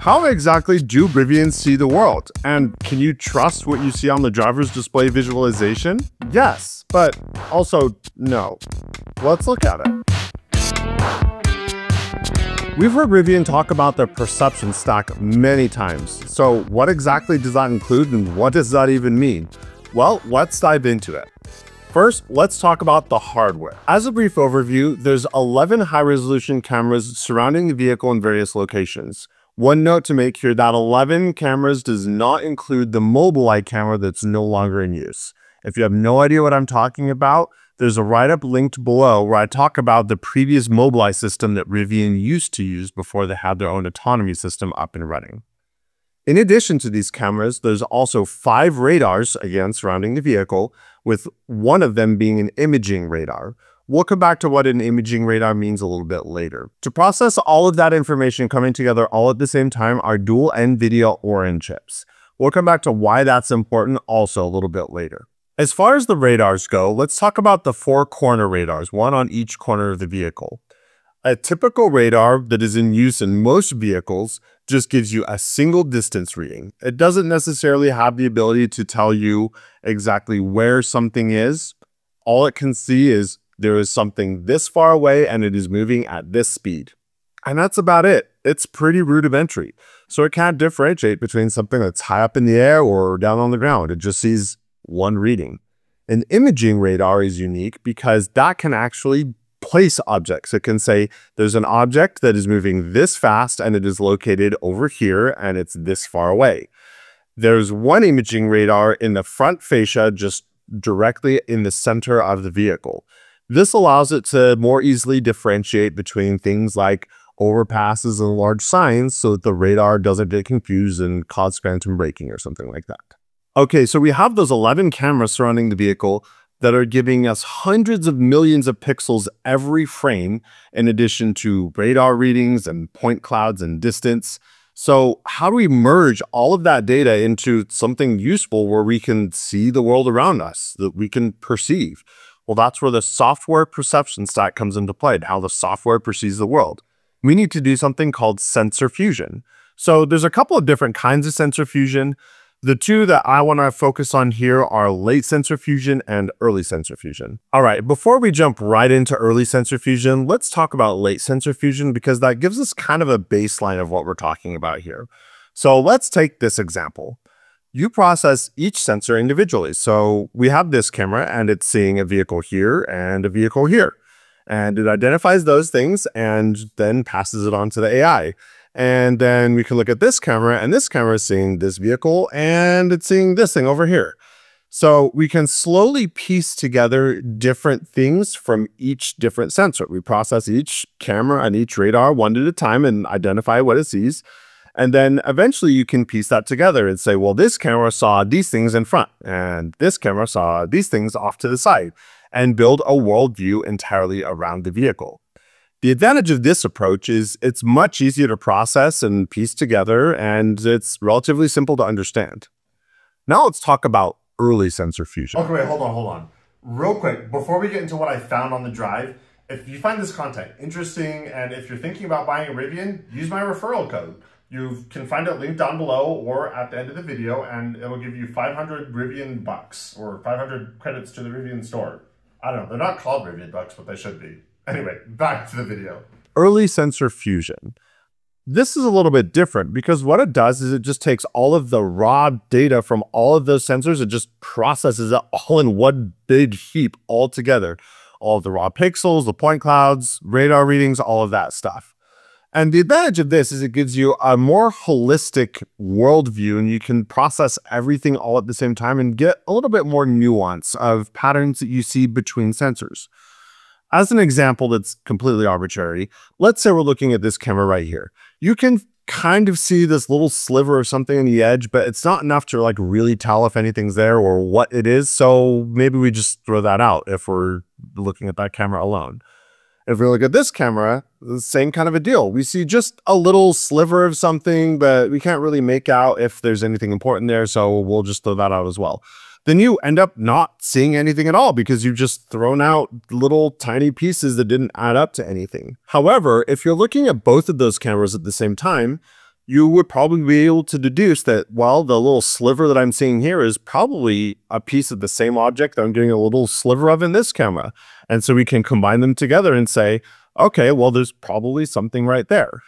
How exactly do Rivians see the world? And can you trust what you see on the driver's display visualization? Yes, but also no. Let's look at it. We've heard Rivian talk about their perception stack many times. So what exactly does that include and what does that even mean? Well, let's dive into it. First, let's talk about the hardware. As a brief overview, there's 11 high-resolution cameras surrounding the vehicle in various locations. One note to make here that 11 cameras does not include the Mobileye camera that's no longer in use. If you have no idea what I'm talking about, there's a write-up linked below where I talk about the previous Mobileye system that Rivian used to use before they had their own autonomy system up and running. In addition to these cameras, there's also five radars, again, surrounding the vehicle, with one of them being an imaging radar. We'll come back to what an imaging radar means a little bit later. To process all of that information coming together all at the same time are dual NVIDIA Orin chips. We'll come back to why that's important also a little bit later. As far as the radars go, let's talk about the four corner radars, one on each corner of the vehicle. A typical radar that is in use in most vehicles just gives you a single distance reading. It doesn't necessarily have the ability to tell you exactly where something is. All it can see is there is something this far away and it is moving at this speed. And that's about it. It's pretty rudimentary. So it can't differentiate between something that's high up in the air or down on the ground. It just sees one reading. An imaging radar is unique because that can actually place objects. It can say there's an object that is moving this fast and it is located over here and it's this far away. There's one imaging radar in the front fascia just directly in the center of the vehicle. This allows it to more easily differentiate between things like overpasses and large signs so that the radar doesn't get confused and cause phantom braking or something like that. Okay, so we have those 11 cameras surrounding the vehicle that are giving us hundreds of millions of pixels every frame, in addition to radar readings and point clouds and distance. So how do we merge all of that data into something useful where we can see the world around us, that we can perceive? Well, that's where the software perception stack comes into play, and how the software perceives the world. We need to do something called sensor fusion. So there's a couple of different kinds of sensor fusion. The two that I want to focus on here are late sensor fusion and early sensor fusion. All right, before we jump right into early sensor fusion, let's talk about late sensor fusion because that gives us kind of a baseline of what we're talking about here. So let's take this example. You process each sensor individually. So we have this camera and it's seeing a vehicle here and a vehicle here. And it identifies those things and then passes it on to the AI. And then we can look at this camera and this camera is seeing this vehicle and it's seeing this thing over here. So we can slowly piece together different things from each different sensor. We process each camera and each radar one at a time and identify what it sees. And then eventually you can piece that together and say, well, this camera saw these things in front and this camera saw these things off to the side and build a worldview entirely around the vehicle. The advantage of this approach is it's much easier to process and piece together, and it's relatively simple to understand. Now let's talk about early sensor fusion. Okay, wait, hold on, hold on. Real quick, before we get into what I found on the drive, if you find this content interesting and if you're thinking about buying a Rivian, use my referral code. You can find it linked down below or at the end of the video, and it'll give you 500 Rivian bucks or 500 credits to the Rivian store. I don't know, they're not called Rivian bucks, but they should be. Anyway, back to the video. Early sensor fusion. This is a little bit different because what it does is it just takes all of the raw data from all of those sensors and just processes it all in one big heap all together. All of the raw pixels, the point clouds, radar readings, all of that stuff. And the advantage of this is it gives you a more holistic worldview and you can process everything all at the same time and get a little bit more nuance of patterns that you see between sensors. As an example that's completely arbitrary, let's say we're looking at this camera right here. You can kind of see this little sliver of something on the edge, but it's not enough to like really tell if anything's there or what it is. So maybe we just throw that out if we're looking at that camera alone. If we look at this camera, the same kind of a deal. We see just a little sliver of something, but we can't really make out if there's anything important there. So we'll just throw that out as well then you end up not seeing anything at all because you've just thrown out little tiny pieces that didn't add up to anything. However, if you're looking at both of those cameras at the same time, you would probably be able to deduce that, well, the little sliver that I'm seeing here is probably a piece of the same object that I'm getting a little sliver of in this camera. And so we can combine them together and say, okay, well, there's probably something right there.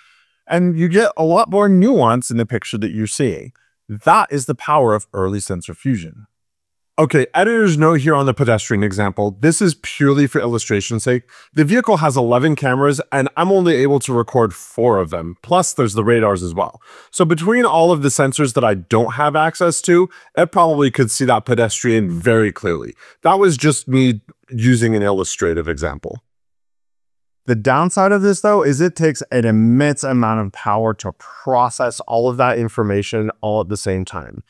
And you get a lot more nuance in the picture that you're seeing. That is the power of early sensor fusion. Okay, editor's note here on the pedestrian example. This is purely for illustration's sake. The vehicle has 11 cameras and I'm only able to record four of them. Plus there's the radars as well. So between all of the sensors that I don't have access to, it probably could see that pedestrian very clearly. That was just me using an illustrative example. The downside of this though is it takes an immense amount of power to process all of that information all at the same time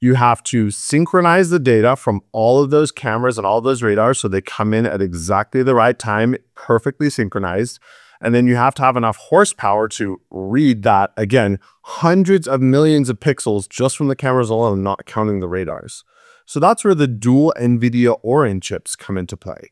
you have to synchronize the data from all of those cameras and all those radars so they come in at exactly the right time, perfectly synchronized. And then you have to have enough horsepower to read that, again, hundreds of millions of pixels just from the cameras alone, not counting the radars. So that's where the dual NVIDIA Orin chips come into play.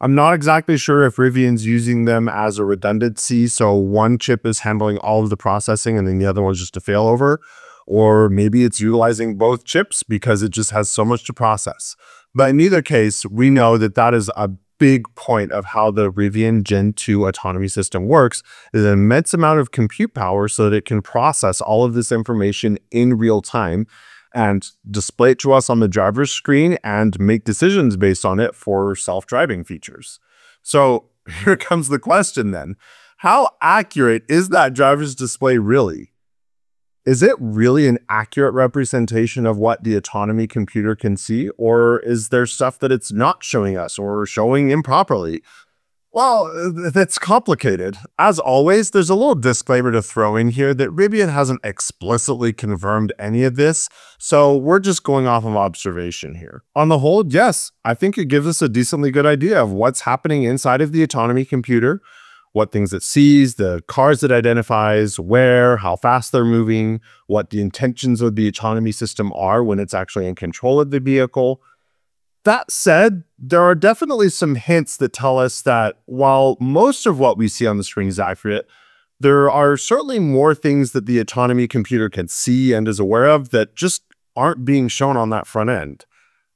I'm not exactly sure if Rivian's using them as a redundancy, so one chip is handling all of the processing and then the other one's just a failover, or maybe it's utilizing both chips because it just has so much to process. But in either case, we know that that is a big point of how the Rivian Gen 2 autonomy system works is an immense amount of compute power so that it can process all of this information in real time and display it to us on the driver's screen and make decisions based on it for self-driving features. So here comes the question then. How accurate is that driver's display really? Is it really an accurate representation of what the autonomy computer can see? Or is there stuff that it's not showing us or showing improperly? Well, it's complicated. As always, there's a little disclaimer to throw in here that Rivian hasn't explicitly confirmed any of this, so we're just going off of observation here. On the whole, yes, I think it gives us a decently good idea of what's happening inside of the autonomy computer, what things it sees, the cars it identifies, where, how fast they're moving, what the intentions of the autonomy system are when it's actually in control of the vehicle. That said, there are definitely some hints that tell us that while most of what we see on the screen is accurate, there are certainly more things that the autonomy computer can see and is aware of that just aren't being shown on that front end.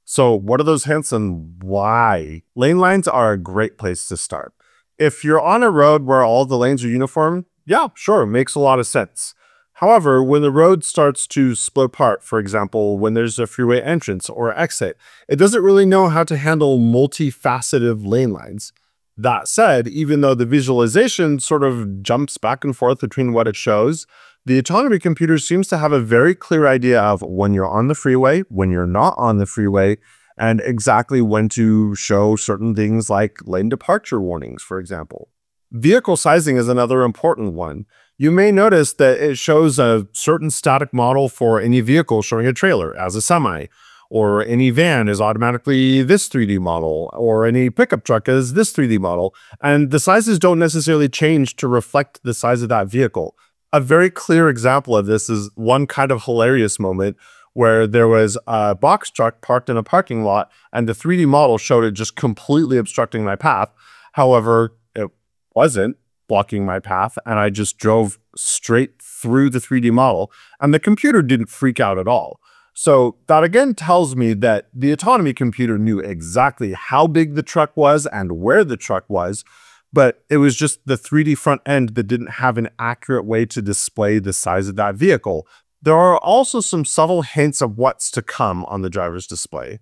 So what are those hints and why? Lane lines are a great place to start. If you're on a road where all the lanes are uniform, yeah, sure, makes a lot of sense. However, when the road starts to split apart, for example, when there's a freeway entrance or exit, it doesn't really know how to handle multifaceted lane lines. That said, even though the visualization sort of jumps back and forth between what it shows, the autonomy computer seems to have a very clear idea of when you're on the freeway, when you're not on the freeway, and exactly when to show certain things like lane departure warnings, for example. Vehicle sizing is another important one. You may notice that it shows a certain static model for any vehicle showing a trailer as a semi, or any van is automatically this 3D model, or any pickup truck is this 3D model, and the sizes don't necessarily change to reflect the size of that vehicle. A very clear example of this is one kind of hilarious moment where there was a box truck parked in a parking lot and the 3D model showed it just completely obstructing my path. However, it wasn't blocking my path and I just drove straight through the 3D model and the computer didn't freak out at all. So that again tells me that the autonomy computer knew exactly how big the truck was and where the truck was, but it was just the 3D front end that didn't have an accurate way to display the size of that vehicle. There are also some subtle hints of what's to come on the driver's display.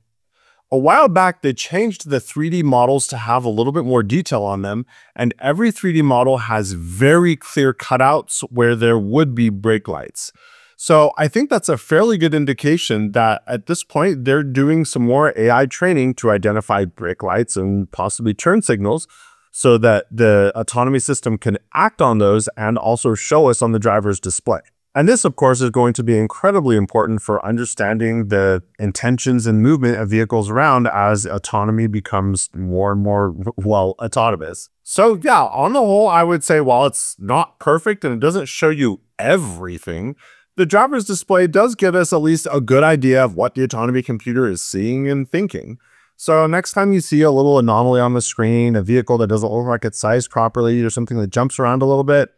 A while back, they changed the 3D models to have a little bit more detail on them, and every 3D model has very clear cutouts where there would be brake lights. So I think that's a fairly good indication that at this point, they're doing some more AI training to identify brake lights and possibly turn signals so that the autonomy system can act on those and also show us on the driver's display. And this, of course, is going to be incredibly important for understanding the intentions and movement of vehicles around as autonomy becomes more and more, well, autonomous. So yeah, on the whole, I would say while it's not perfect and it doesn't show you everything, the driver's display does give us at least a good idea of what the autonomy computer is seeing and thinking. So next time you see a little anomaly on the screen, a vehicle that doesn't look like it's sized properly or something that jumps around a little bit,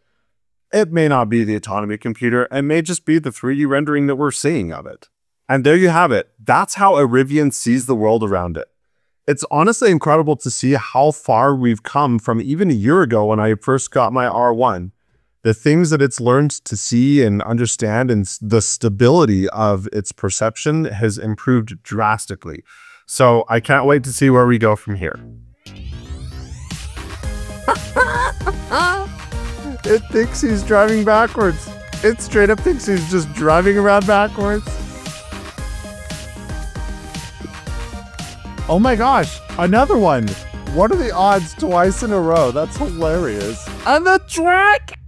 It may not be the autonomy computer, it may just be the 3D rendering that we're seeing of it. And there you have it. That's how a Rivian sees the world around it. It's honestly incredible to see how far we've come from even a year ago when I first got my R1. The things that it's learned to see and understand and the stability of its perception has improved drastically. So I can't wait to see where we go from here. it thinks he's driving backwards. It straight up thinks he's just driving around backwards. Oh my gosh, another one. What are the odds twice in a row? That's hilarious. On the track!